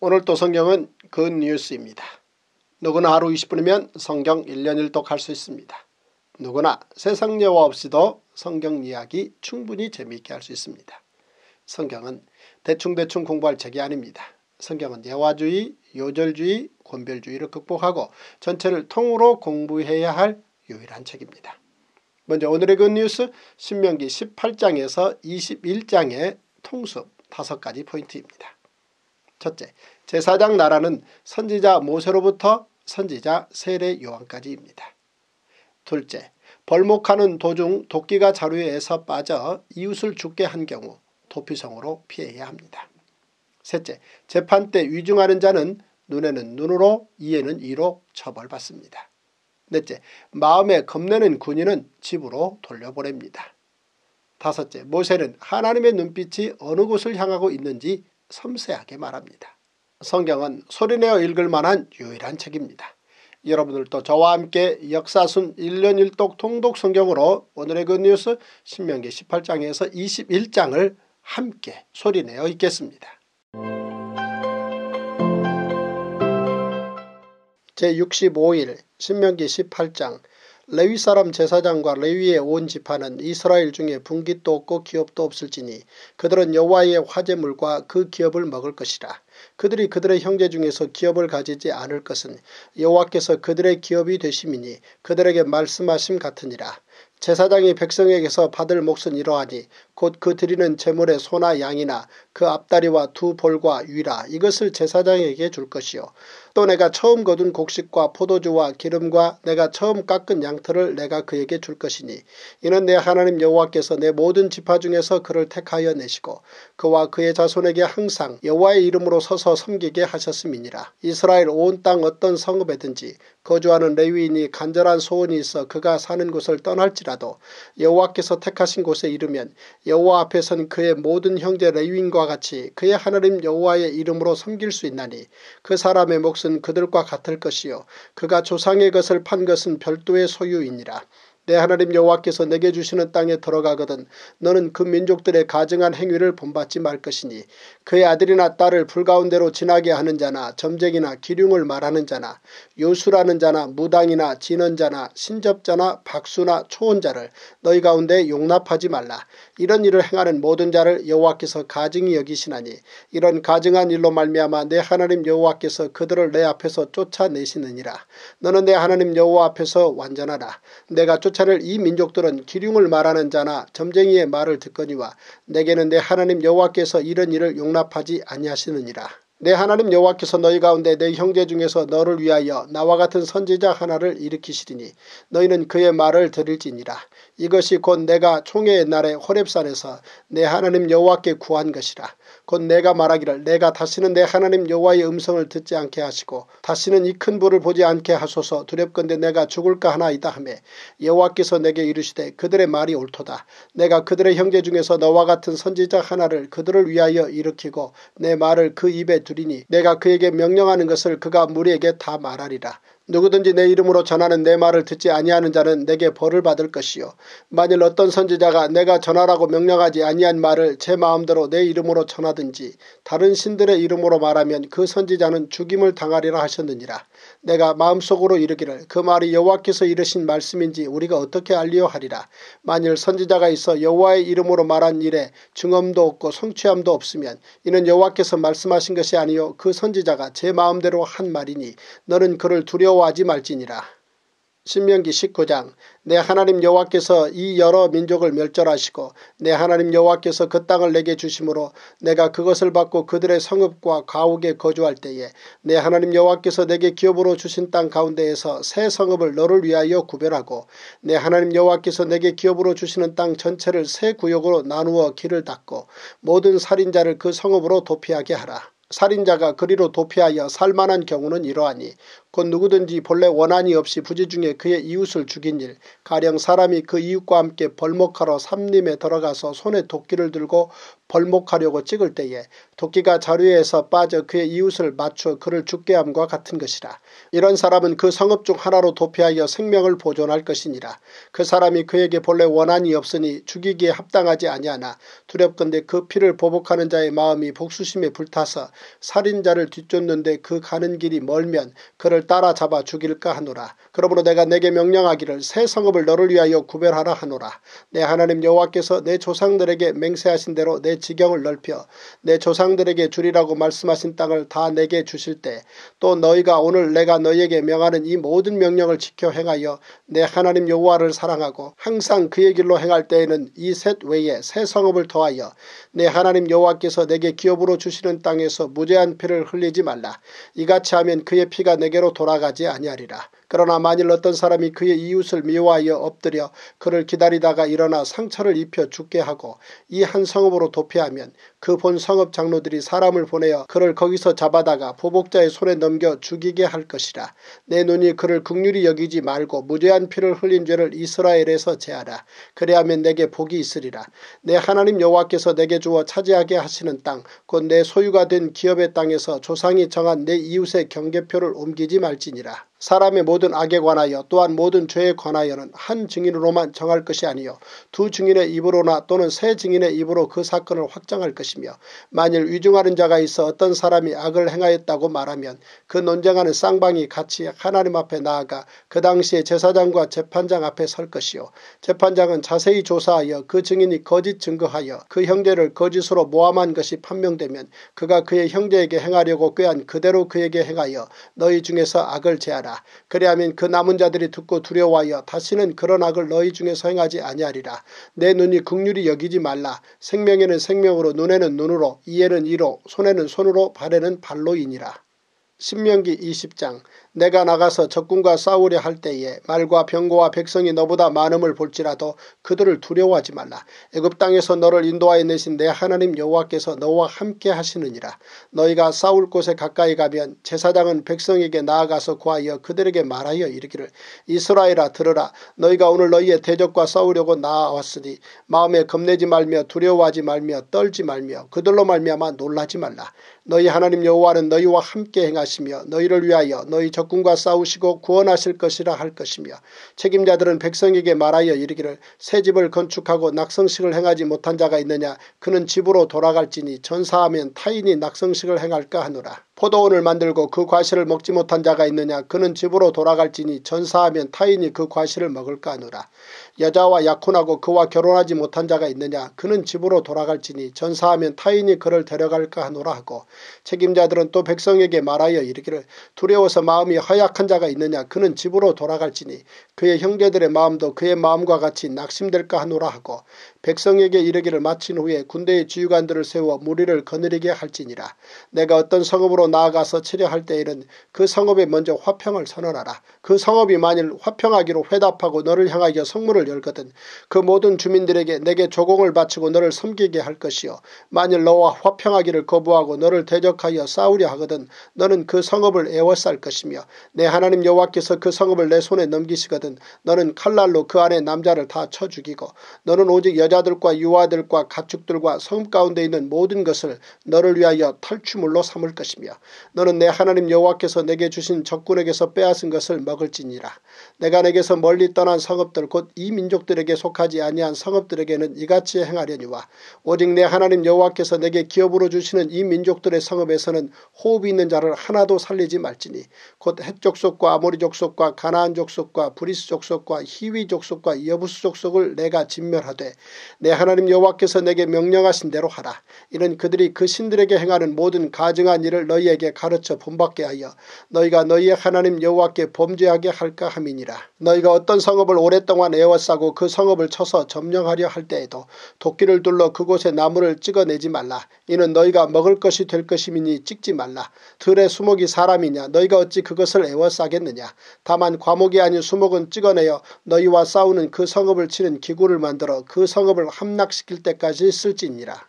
오늘 또 성경은 굿뉴스입니다. 누구나 하루 20분이면 성경 1년 1독 할 수 있습니다. 누구나 세상 예화 없이도 성경 이야기 충분히 재미있게 할 수 있습니다. 성경은 대충대충 공부할 책이 아닙니다. 성경은 예화주의, 요절주의, 권별주의를 극복하고 전체를 통으로 공부해야 할 유일한 책입니다. 먼저 오늘의 굿뉴스 신명기 18장에서 21장의 통습 5가지 포인트입니다. 첫째, 제사장 나라는 선지자 모세로부터 선지자 세례 요한까지입니다. 둘째, 벌목하는 도중 도끼가 자루에서 빠져 이웃을 죽게 한 경우 도피성으로 피해야 합니다. 셋째, 재판 때 위중하는 자는 눈에는 눈으로 이에는 이로 처벌받습니다. 넷째, 마음에 겁내는 군인은 집으로 돌려보냅니다. 다섯째, 모세는 하나님의 눈빛이 어느 곳을 향하고 있는지 섬세하게 말합니다. 성경은 소리내어 읽을 만한 유일한 책입니다. 여러분들도 저와 함께 역사순 1년 1독 통독 성경으로 오늘의 그 뉴스 신명기 18장에서 21장을 함께 소리내어 읽겠습니다. 제65일 신명기 18장 레위 사람 제사장과 레위의 온 지파는 이스라엘 중에 분깃도 없고 기업도 없을지니 그들은 여호와의 화제물과 그 기업을 먹을 것이라. 그들이 그들의 형제 중에서 기업을 가지지 않을 것은 여호와께서 그들의 기업이 되심이니 그들에게 말씀하심 같으니라. 제사장이 백성에게서 받을 몫은 이러하니 곧 그 드리는 제물의 소나 양이나 그 앞다리와 두 볼과 위라 이것을 제사장에게 줄 것이요 또 내가 처음 거둔 곡식과 포도주와 기름과 내가 처음 깎은 양털을 내가 그에게 줄 것이니 이는 내 하나님 여호와께서 내 모든 지파 중에서 그를 택하여 내시고 그와 그의 자손에게 항상 여호와의 이름으로 서서 섬기게 하셨음이니라. 이스라엘 온 땅 어떤 성읍에든지 거주하는 레위인이 간절한 소원이 있어 그가 사는 곳을 떠날지라도 여호와께서 택하신 곳에 이르면 여호와 앞에선 그의 모든 형제 레위인과 같이 그의 하나님 여호와의 이름으로 섬길 수 있나니 그 사람의 몫은 그들과 같을 것이요 그가 조상의 것을 판 것은 별도의 소유이니라. 내 하나님 여호와께서 내게 주시는 땅에 들어가거든 너는 그 민족들의 가증한 행위를 본받지 말 것이니 그의 아들이나 딸을 불가운데로 지나게 하는 자나 점쟁이나 기륭을 말하는 자나 요수라는 자나 무당이나 진언 자나 신접자나 박수나 초혼자를 너희 가운데 용납하지 말라. 이런 일을 행하는 모든 자를 여호와께서 가증히 여기시나니 이런 가증한 일로 말미암아 내 하나님 여호와께서 그들을 내 앞에서 쫓아내시느니라. 너는 내 하나님 여호와 앞에서 완전하라. 내가 쫓아 낼이 민족들은 기륭을 말하는 자나 점쟁이의 말을 듣거니와 내게는 내 하나님 여호와께서 이런 일을 용납 용납하지 아니하시느니라. 내 하나님 여호와께서 너희 가운데 내 형제 중에서 너를 위하여 나와 같은 선지자 하나를 일으키시리니 너희는 그의 말을 들을지니라. 이것이 곧 내가 총회의 날에 호랩산에서 내 하나님 여호와께 구한 것이라. 곧 내가 말하기를 내가 다시는 내 하나님 여호와의 음성을 듣지 않게 하시고 다시는 이 큰 불을 보지 않게 하소서 두렵건대 내가 죽을까 하나이다 하매 여호와께서 내게 이르시되 그들의 말이 옳도다. 내가 그들의 형제 중에서 너와 같은 선지자 하나를 그들을 위하여 일으키고 내 말을 그 입에 두리니 내가 그에게 명령하는 것을 그가 무리에게 다 말하리라. 누구든지 내 이름으로 전하는 내 말을 듣지 아니하는 자는 내게 벌을 받을 것이요 만일 어떤 선지자가 내가 전하라고 명령하지 아니한 말을 제 마음대로 내 이름으로 전 하든지 다른 신들의 이름으로 말하면 그 선지자는 죽임을 당하리라 하셨느니라. 내가 마음속으로 이르기를 그 말이 여호와께서 이르신 말씀인지 우리가 어떻게 알리려 하리라. 만일 선지자가 있어 여호와의 이름으로 말한 일에 증언도 없고 성취함도 없으면 이는 여호와께서 말씀하신 것이 아니요 그 선지자가 제 마음대로 한 말이니 너는 그를 두려워하지 말지니라. 신명기 19장 내 하나님 여호와께서 이 여러 민족을 멸절하시고 내 하나님 여호와께서 그 땅을 내게 주심으로 내가 그것을 받고 그들의 성읍과 가옥에 거주할 때에 내 하나님 여호와께서 내게 기업으로 주신 땅 가운데에서 새 성읍을 너를 위하여 구별하고 내 하나님 여호와께서 내게 기업으로 주시는 땅 전체를 새 구역으로 나누어 길을 닫고 모든 살인자를 그 성읍으로 도피하게 하라. 살인자가 그리로 도피하여 살만한 경우는 이러하니 곧 누구든지 본래 원한이 없이 부지 중에 그의 이웃을 죽인 일 가령 사람이 그 이웃과 함께 벌목하러 삼림에 들어가서 손에 도끼를 들고 벌목하려고 찍을 때에 도끼가 자루에서 빠져 그의 이웃을 맞춰 그를 죽게 함과 같은 것이라. 이런 사람은 그 성읍 중 하나로 도피하여 생명을 보존할 것이니라. 그 사람이 그에게 본래 원한이 없으니 죽이기에 합당하지 아니하나 두렵건대 그 피를 보복하는 자의 마음이 복수심에 불타서 살인자를 뒤쫓는데 그 가는 길이 멀면 그를 따라잡아 죽일까 하노라. 그러므로 내가 내게 명령하기를 새 성읍을 너를 위하여 구별하라 하노라. 내 하나님 여호와께서 내 조상들에게 맹세하신 대로 내 지경을 넓혀 내 조상들에게 주리라고 말씀하신 땅을 다 내게 주실 때 또 너희가 오늘 내가 너희에게 명하는 이 모든 명령을 지켜 행하여 내 하나님 여호와를 사랑하고 항상 그의 길로 행할 때에는 이 셋 외에 새 성읍을 더하여 내 하나님 여호와께서 내게 기업으로 주시는 땅에서 무죄한 피를 흘리지 말라. 이같이 하면 그의 피가 내게로 돌아가지 아니하리라. 그러나 만일 어떤 사람이 그의 이웃을 미워하여 엎드려 그를 기다리다가 일어나 상처를 입혀 죽게 하고 이 한 성읍으로 도피하면 그 본 성읍 장로들이 사람을 보내어 그를 거기서 잡아다가 보복자의 손에 넘겨 죽이게 할 것이라. 내 눈이 그를 극률이 여기지 말고 무죄한 피를 흘린 죄를 이스라엘에서 제하라. 그래야면 내게 복이 있으리라. 내 하나님 여호와께서 내게 주어 차지하게 하시는 땅 곧 내 소유가 된 기업의 땅에서 조상이 정한 내 이웃의 경계표를 옮기지 말지니라. 사람의 모든 악에 관하여 또한 모든 죄에 관하여는 한 증인으로만 정할 것이 아니요. 두 증인의 입으로나 또는 세 증인의 입으로 그 사건을 확정할 것이며 만일 위중하는 자가 있어 어떤 사람이 악을 행하였다고 말하면 그 논쟁하는 쌍방이 같이 하나님 앞에 나아가 그 당시에 제사장과 재판장 앞에 설 것이요. 재판장은 자세히 조사하여 그 증인이 거짓 증거하여 그 형제를 거짓으로 모함한 것이 판명되면 그가 그의 형제에게 행하려고 꾀한 그대로 그에게 행하여 너희 중에서 악을 제하라 하라. 그리하면 그 남은 자들이 듣고 두려워하여 다시는 그런 악을 너희 중에서 행하지 아니하리라. 내 눈이 극률이 여기지 말라. 생명에는 생명으로 눈에는 눈으로 이에는 이로 손에는 손으로 발에는 발로이니라. 신명기 20장 내가 나가서 적군과 싸우려 할 때에 말과 병거와 백성이 너보다 많음을 볼지라도 그들을 두려워하지 말라. 애굽 땅에서 너를 인도하여 내신 내 하나님 여호와께서 너와 함께 하시느니라. 너희가 싸울 곳에 가까이 가면 제사장은 백성에게 나아가서 구하여 그들에게 말하여 이르기를 이스라엘아 들으라. 너희가 오늘 너희의 대적과 싸우려고 나왔으니 마음에 겁내지 말며 두려워하지 말며 떨지 말며 그들로 말미암아 놀라지 말라. 너희 하나님 여호와는 너희와 함께 행하시며 너희를 위하여 너희 적 군과 싸우시고 구원하실 것이라 할 것이며 책임자들은 백성에게 말하여 이르기를 새 집을 건축하고 낙성식을 행하지 못한 자가 있느냐 그는 집으로 돌아갈지니 전사하면 타인이 낙성식을 행할까 하노라. 포도원을 만들고 그 과실을 먹지 못한 자가 있느냐 그는 집으로 돌아갈지니 전사하면 타인이 그 과실을 먹을까 하노라. 여자와 약혼하고 그와 결혼하지 못한 자가 있느냐? 그는 집으로 돌아갈지니 전사하면 타인이 그를 데려갈까 하노라 하고 책임자들은 또 백성에게 말하여 이르기를 두려워서 마음이 허약한 자가 있느냐? 그는 집으로 돌아갈지니 그의 형제들의 마음도 그의 마음과 같이 낙심될까 하노라 하고 백성에게 이르기를 마친 후에 군대의 지휘관들을 세워 무리를 거느리게 할지니라. 내가 어떤 성읍으로 나아가서 치려할 때에는 그 성읍에 먼저 화평을 선언하라. 그 성읍이 만일 화평하기로 회답하고 너를 향하여 성문을 열거든 그 모든 주민들에게 내게 조공을 바치고 너를 섬기게 할 것이요. 만일 너와 화평하기를 거부하고 너를 대적하여 싸우려 하거든 너는 그 성읍을 애워쌀 것이며 내 하나님 여호와께서 그 성읍을 내 손에 넘기시거든 너는 칼날로 그 안에 남자를 다 쳐 죽이고 너는 오직 여 자들과 유아들과 가축들과 성읍 가운데 있는 모든 것을 너를 위하여 탈취물로 삼을 것이며 너는 내 하나님 여호와께서 내게 주신 적군에게서 빼앗은 것을 먹을지니라. 네가 네게서 멀리 떠난 성읍들 곧 이 민족들에게 속하지 아니한 성읍들에게는 이같이 행하려니와 오직 네 하나님 여호와께서 네게 기업으로 주시는 이 민족들의 성읍에서는 호흡이 있는 자를 하나도 살리지 말지니 곧 헷족속과 아모리 족속과 가나안 족속과 브리스 족속과 히위 족속과 여부스 족속을 네가 진멸하되 네 하나님 여호와께서 네게 명령하신 대로 하라. 이는 그들이 그 신들에게 행하는 모든 가증한 일을 너희에게 가르쳐 본받게 하여 너희가 너희의 하나님 여호와께 범죄하게 할까 함이니라. 너희가 어떤 성읍을 오랫동안 애워싸고 그 성읍을 쳐서 점령하려 할 때에도 도끼를 둘러 그곳에 나무를 찍어내지 말라. 이는 너희가 먹을 것이 될 것임이니 찍지 말라. 들의 수목이 사람이냐 너희가 어찌 그것을 애워싸겠느냐. 다만 과목이 아닌 수목은 찍어내어 너희와 싸우는 그 성읍을 치는 기구를 만들어 그 성읍 을 함락시킬 때까지 쓸지니라.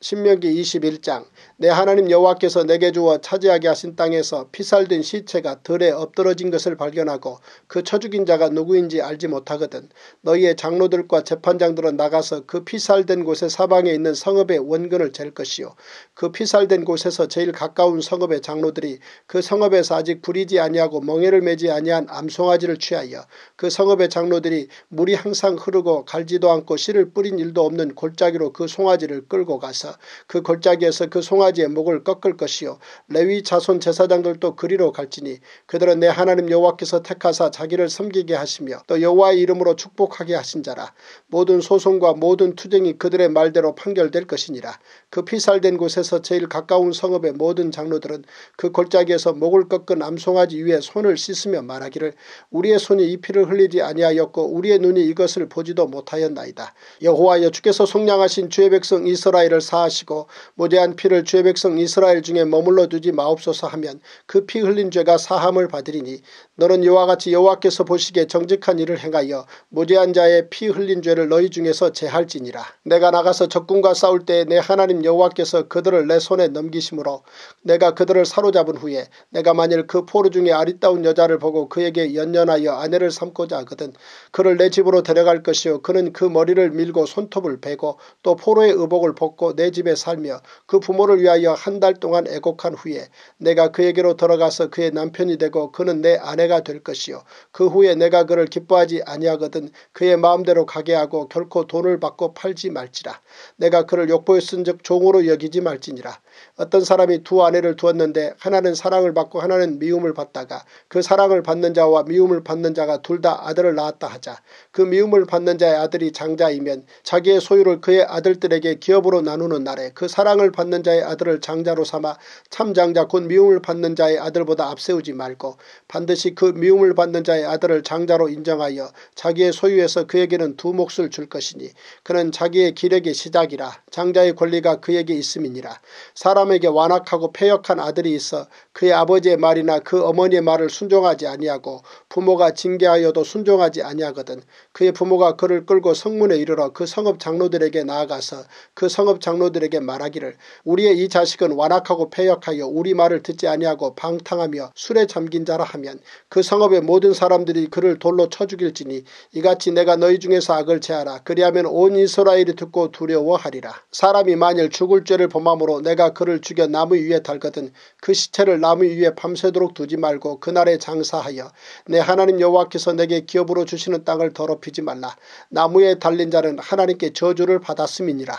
신명기 21장 내 하나님 여호와께서 내게 주어 차지하게 하신 땅에서 피살된 시체가 들에 엎드러진 것을 발견하고 그 쳐죽인 자가 누구인지 알지 못하거든. 너희의 장로들과 재판장들은 나가서 그 피살된 곳의 사방에 있는 성읍의 원근을 잴 것이요. 그 피살된 곳에서 제일 가까운 성읍의 장로들이 그 성읍에서 아직 부리지 아니하고 멍에를 매지 아니한 암송아지를 취하여 그 성읍의 장로들이 물이 항상 흐르고 갈지도 않고 씨를 뿌린 일도 없는 골짜기로 그 송아지를 끌고 가서 그 골짜기에서 그 송아지 의 목을 꺾을 것이요. 레위 자손 제사장들도 그리로 갈지니 그들은 내 하나님 여호와께서 택하사 자기를 섬기게 하시며 또 여호와의 이름으로 축복하게 하신 자라. 모든 소송과 모든 투쟁이 그들의 말대로 판결될 것이니라 그 피살된 곳에서 제일 가까운 성읍의 모든 장로들은 그 골짜기에서 목을 꺾은 암송아지 위에 손을 씻으며 말하기를 우리의 손이 이 피를 흘리지 아니하였고 우리의 눈이 이것을 보지도 못하였나이다. 여호와여 주께서 속량하신 주의 백성 이스라엘을 사하시고 모재한 피를 주의 백성 이스라엘 중에 머물러 두지 마옵소서 하면 그 피 흘린 죄가 사함을 받으리니 너는 이와 같이 여호와께서 보시기에 정직한 일을 행하여 모재한 자의 피 흘린 죄를 너희 중에서 제할지니라. 내가 나가서 적군과 싸울 때에 내 하나님 여호와께서 그들을 내 손에 넘기심으로 내가 그들을 사로잡은 후에 내가 만일 그 포르 중에 아리따운 여자를 보고 그에게 연연하여 아내를 삼고자 하거든 그를 내 집으로 데려갈 것이요 그는 그 머리를 밀고 손톱을 베고 또 포로의 의복을 벗고 내 집에 살며 그 부모를 위하여 한 달 동안 애곡한 후에 내가 그에게로 들어가서 그의 남편이 되고 그는 내 아내가 될 것이요 그 후에 내가 그를 기뻐하지 아니하거든 그의 마음대로 가게 하고 결코 돈을 받고 팔지 말지라 내가 그를 욕보에 쓴즉 종으로 여기지 말지니라 어떤 사람이 두 아내를 두었는데 하나는 사랑을 받고 하나는 미움을 받다가 그 사랑을 받는 자와 미움을 받는 자가 둘 다 아들을 낳았다 하자. 그 미움을 받는 자의 아들이 장자이면 자기의 소유를 그의 아들들에게 기업으로 나누는 날에 그 사랑을 받는 자의 아들을 장자로 삼아 참장자 곧 미움을 받는 자의 아들보다 앞세우지 말고 반드시 그 미움을 받는 자의 아들을 장자로 인정하여 자기의 소유에서 그에게는 두 몫을 줄 것이니 그는 자기의 기력의 시작이라 장자의 권리가 그에게 있음이니라. 사람 에게 완악하고 폐역한 아들이 있어 그의 아버지의 말이나 그 어머니의 말을 순종하지 아니하고 부모가 징계하여도 순종하지 아니하거든 그의 부모가 그를 끌고 성문에 이르러 그 성읍 장로들에게 나아가서 그 성읍 장로들에게 말하기를 우리의 이 자식은 완악하고 폐역하여 우리 말을 듣지 아니하고 방탕하며 술에 잠긴 자라 하면 그 성읍의 모든 사람들이 그를 돌로 쳐 죽일지니 이같이 내가 너희 중에서 악을 제하라 그리하면 온 이스라엘이 듣고 두려워하리라 사람이 만일 죽을 죄를 범함으로 내가 그를 죽여 나무 위에 달거든 그 시체를 나무 위에 밤새도록 두지 말고 그날에 장사하여 내 하나님 여호와께서 내게 기업으로 주시는 땅을 더럽히지 말라. 나무에 달린 자는 하나님께 저주를 받았음이니라.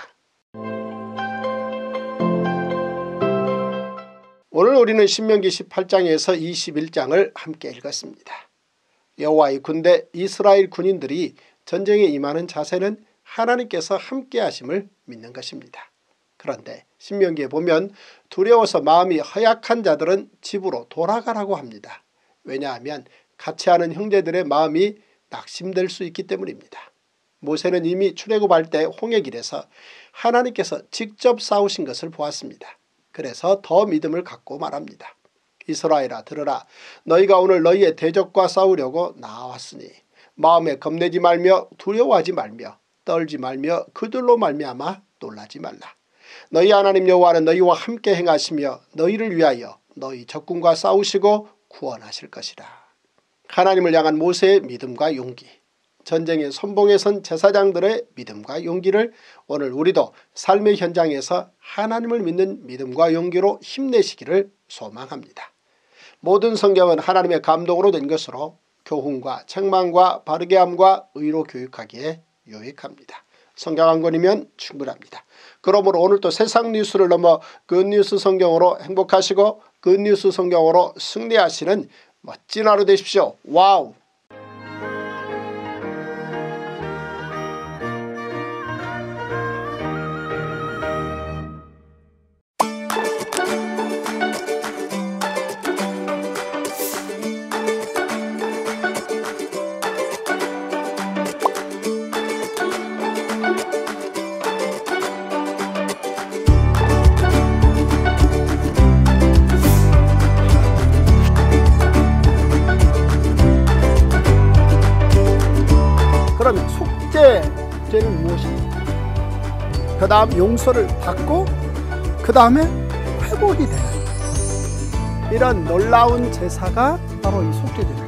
오늘 우리는 신명기 18장에서 21장을 함께 읽었습니다. 여호와의 군대 이스라엘 군인들이 전쟁에 임하는 자세는 하나님께서 함께 하심을 믿는 것입니다. 그런데 신명기에 보면 두려워서 마음이 허약한 자들은 집으로 돌아가라고 합니다. 왜냐하면 같이 하는 형제들의 마음이 낙심될 수 있기 때문입니다. 모세는 이미 출애굽할 때 홍해 길에서 하나님께서 직접 싸우신 것을 보았습니다. 그래서 더 믿음을 갖고 말합니다. 이스라엘아 들으라 너희가 오늘 너희의 대적과 싸우려고 나왔으니 마음에 겁내지 말며 두려워하지 말며 떨지 말며 그들로 말미암아 놀라지 말라. 너희 하나님 여호와는 너희와 함께 행하시며 너희를 위하여 너희 적군과 싸우시고 구원하실 것이라. 하나님을 향한 모세의 믿음과 용기 전쟁의 선봉에 선 제사장들의 믿음과 용기를 오늘 우리도 삶의 현장에서 하나님을 믿는 믿음과 용기로 힘내시기를 소망합니다. 모든 성경은 하나님의 감동으로 된 것으로 교훈과 책망과 바르게함과 의로 교육하기에 유익합니다. 성경 한 권이면 충분합니다. 그러므로 오늘도 세상 뉴스를 넘어 good news 성경으로 행복하시고 good news 성경으로 승리하시는 멋진 하루 되십시오. wow 다음 용서를 받고 그 다음에 회복이 되는 이런 놀라운 제사가 바로 이 속죄제예요.